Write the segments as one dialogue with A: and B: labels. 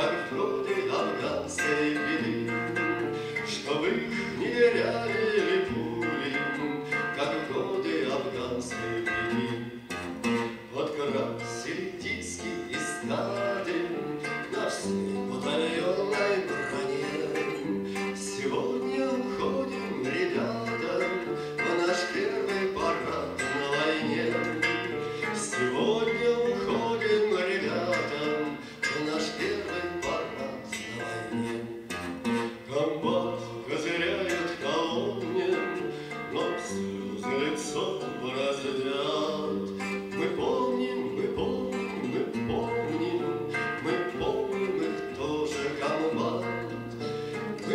A: как фрукты афганской беды, чтобы их не теряли пули, как годы афганской беды. Вот красили диски и стали,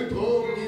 A: glory.